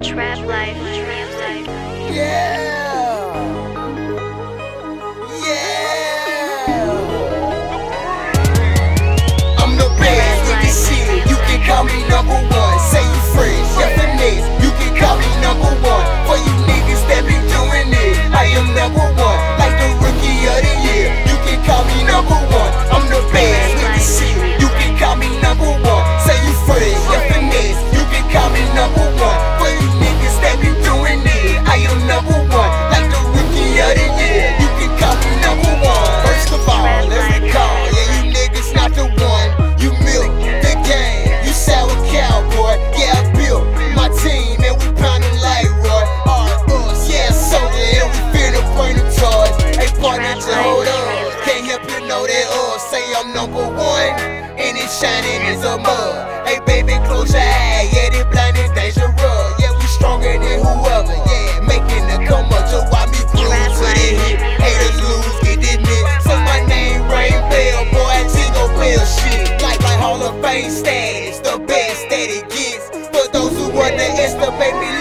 Trap life music. Yeah. you know they all say I'm number one, and it's shining as a mug. Hey baby, close your eyes, yeah, they blind is dangerous. Yeah, we stronger than whoever, yeah, making the come up, so why me blue to the hit? Haters lose, get this nit. So my name Rain Bell, boy, I see no real shit. Like my Hall of Fame status, the best that it gets. For those who want to insta me,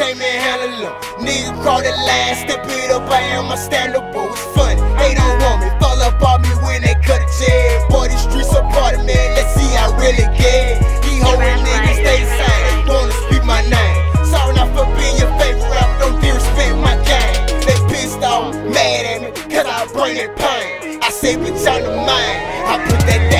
say man, hallelujah. Nigga cross the line, step it up, I am unstandable. It's funny, they don't want me, fall up on me when they cut a chair. Boy, these streets are part of man, let's see I really get. He holding niggas, they say they wanna speak my name. Sorry not for being your favorite rapper, don't disrespect my game. They pissed off, mad at me, cause I bring that pain. I say bitch on the mind, I put that down.